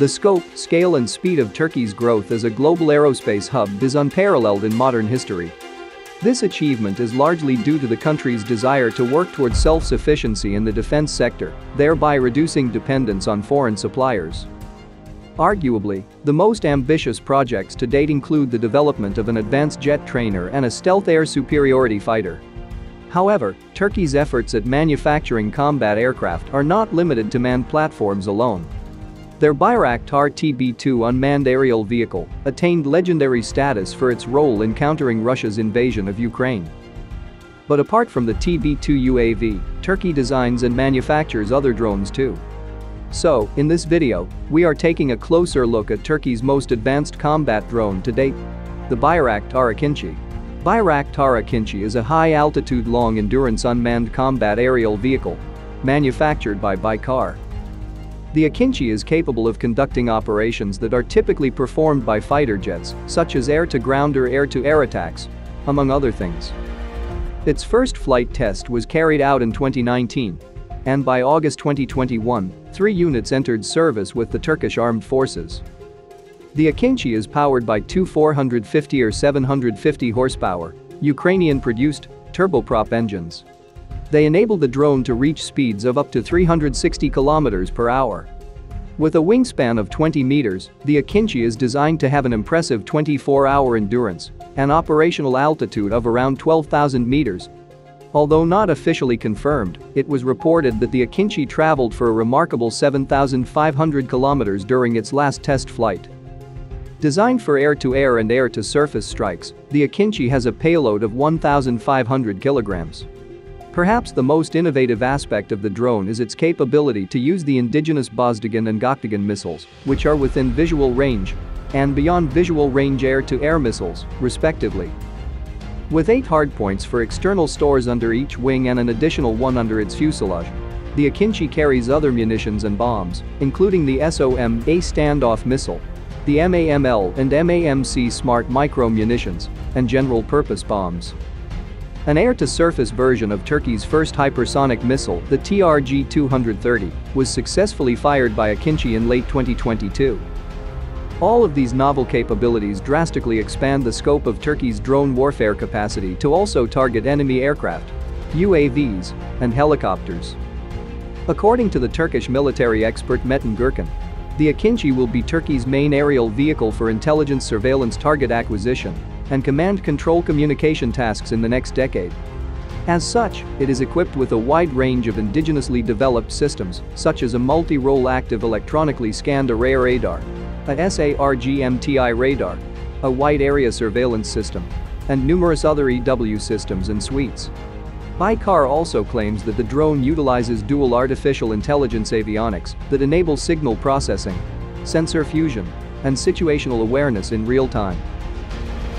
The scope, scale and speed of Turkey's growth as a global aerospace hub is unparalleled in modern history. This achievement is largely due to the country's desire to work towards self-sufficiency in the defense sector, thereby reducing dependence on foreign suppliers. Arguably, the most ambitious projects to date include the development of an advanced jet trainer and a stealth air superiority fighter. However, Turkey's efforts at manufacturing combat aircraft are not limited to manned platforms alone. Their Bayraktar TB2 unmanned aerial vehicle attained legendary status for its role in countering Russia's invasion of Ukraine. But apart from the TB2 UAV, Turkey designs and manufactures other drones too. So, in this video, we are taking a closer look at Turkey's most advanced combat drone to date, the Bayraktar Akinci. Bayraktar Akinci is a high-altitude long-endurance unmanned combat aerial vehicle manufactured by Baykar. The Akinci is capable of conducting operations that are typically performed by fighter jets, such as air-to-ground or air-to-air attacks, among other things. Its first flight test was carried out in 2019, and by August 2021, three units entered service with the Turkish armed forces. The Akinci is powered by two 450 or 750 horsepower, Ukrainian-produced, turboprop engines. They enable the drone to reach speeds of up to 360 km per hour. With a wingspan of 20 meters, the Akinci is designed to have an impressive 24-hour endurance, an operational altitude of around 12,000 meters. Although not officially confirmed, it was reported that the Akinci traveled for a remarkable 7,500 kilometers during its last test flight. Designed for air-to-air -air and air-to-surface strikes, the Akinci has a payload of 1,500 kilograms. Perhaps the most innovative aspect of the drone is its capability to use the indigenous Bozdogan and Gokdogan missiles, which are within visual range and beyond visual range air-to-air -air missiles, respectively. With eight hardpoints for external stores under each wing and an additional one under its fuselage, the Akinci carries other munitions and bombs, including the SOM-A standoff missile, the MAML and MAMC smart micro munitions, and general-purpose bombs. An air-to-surface version of Turkey's first hypersonic missile, the TRG-230, was successfully fired by Akinci in late 2022. All of these novel capabilities drastically expand the scope of Turkey's drone warfare capacity to also target enemy aircraft, UAVs, and helicopters. According to the Turkish military expert Metin Gürkan, the Akinci will be Turkey's main aerial vehicle for intelligence surveillance target acquisition and command control communication tasks in the next decade. As such, it is equipped with a wide range of indigenously developed systems, such as a multi-role active electronically scanned array radar, a SAR-GMTI radar, a wide area surveillance system, and numerous other EW systems and suites. Baykar also claims that the drone utilizes dual artificial intelligence avionics that enable signal processing, sensor fusion, and situational awareness in real time.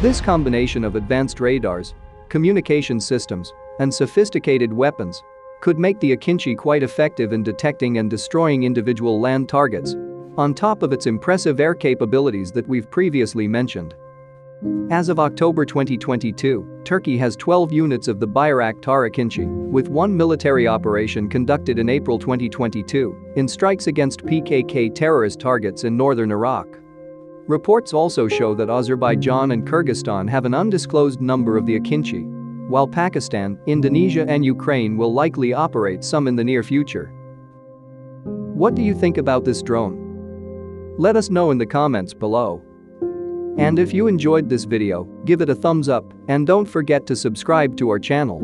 This combination of advanced radars, communication systems, and sophisticated weapons could make the Akinci quite effective in detecting and destroying individual land targets, on top of its impressive air capabilities that we've previously mentioned. As of October 2022, Turkey has 12 units of the Bayraktar Akinci, with one military operation conducted in April 2022 in strikes against PKK terrorist targets in northern Iraq. Reports also show that Azerbaijan and Kyrgyzstan have an undisclosed number of the Akinci, while Pakistan, Indonesia and Ukraine will likely operate some in the near future. What do you think about this drone? Let us know in the comments below. And if you enjoyed this video, give it a thumbs up and don't forget to subscribe to our channel.